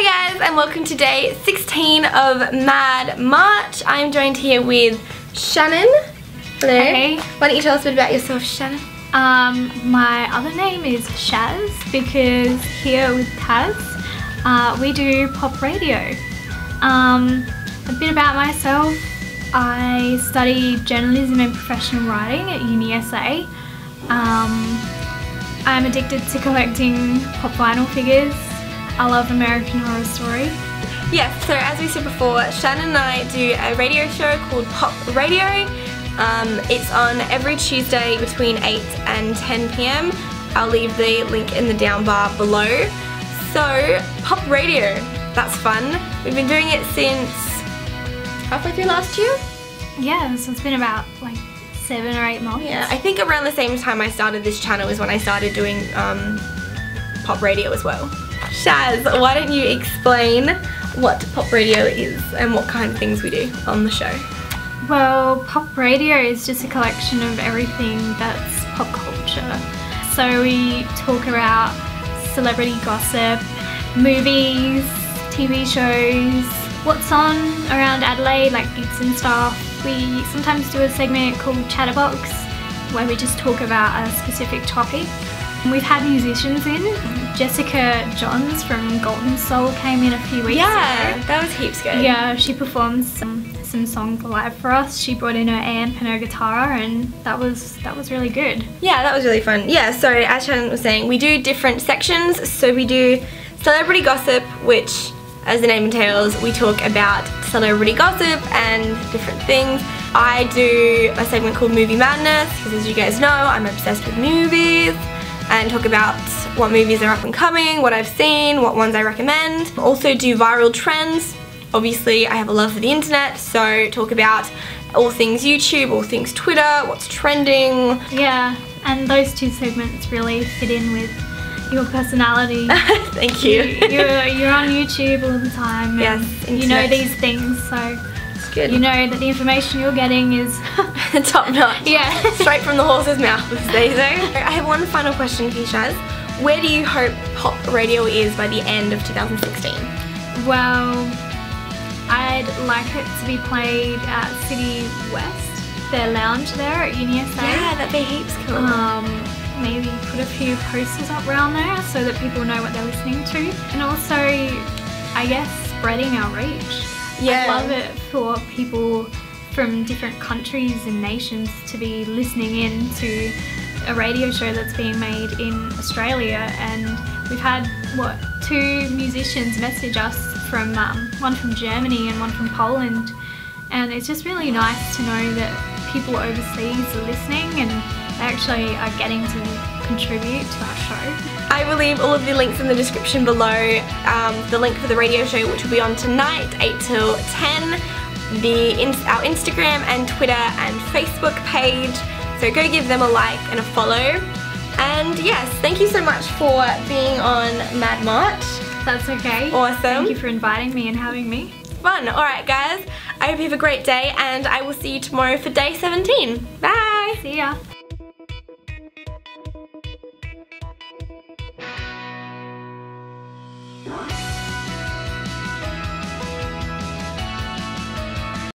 Hi guys and welcome to day 16 of Mad March. I'm joined here with Shannon. Hello. Hey. Why don't you tell us a bit about yourself, Shannon? Um, my other name is Shaz because here with Taz, uh, we do pop radio. Um, a bit about myself, I study journalism and professional writing at UniSA. Um, I'm addicted to collecting pop vinyl figures. I love American Horror Story. Yes, so as we said before, Shannon and I do a radio show called Pop Radio. Um, it's on every Tuesday between 8 and 10 p.m. I'll leave the link in the down bar below. So, Pop Radio, that's fun. We've been doing it since halfway through last year. Yeah, so it's been about like seven or eight months. Yeah, I think around the same time I started this channel is when I started doing um, pop radio as well. Shaz, why don't you explain what pop radio is and what kind of things we do on the show? Well, pop radio is just a collection of everything that's pop culture. So we talk about celebrity gossip, movies, TV shows, what's on around Adelaide, like gigs and stuff. We sometimes do a segment called Chatterbox where we just talk about a specific topic. We've had musicians in. Jessica Johns from Golden Soul came in a few weeks Yeah, ago. that was heaps good. Yeah, she performed some some songs live for us. She brought in her amp and her guitar, and that was that was really good. Yeah, that was really fun. Yeah, so as Shannon was saying, we do different sections. So we do celebrity gossip, which, as the name entails, we talk about celebrity gossip and different things. I do a segment called Movie Madness, because as you guys know, I'm obsessed with movies and talk about what movies are up and coming, what I've seen, what ones I recommend. Also do viral trends. Obviously, I have a love for the internet, so talk about all things YouTube, all things Twitter, what's trending, Yeah, and those two segments really fit in with your personality. Thank you. you're you're on YouTube all the time. and Yes, you know these things, so It's good. you know that the information you're getting is top notch. yeah. Straight from the horse's mouth, as they say. I have one final question for you, Shaz. Where do you hope pop radio is by the end of 2016? Well, I'd like it to be played at City West, their lounge there at UniSA. Yeah, that'd be heaps cool. Um, maybe put a few posters up around there so that people know what they're listening to. And also, I guess, spreading our reach. Yeah. I'd love it for people from different countries and nations to be listening in to a radio show that's being made in Australia. And we've had, what, two musicians message us from, um, one from Germany and one from Poland. And it's just really nice to know that people overseas are listening and they actually are getting to contribute to our show. I will leave all of the links in the description below. Um, the link for the radio show, which will be on tonight, 8 till 10. The in our Instagram and Twitter and Facebook page. So go give them a like and a follow. And yes, thank you so much for being on Mad March. That's okay. Awesome. Thank you for inviting me and having me. Fun. Alright guys, I hope you have a great day and I will see you tomorrow for day 17. Bye! See ya. Bye.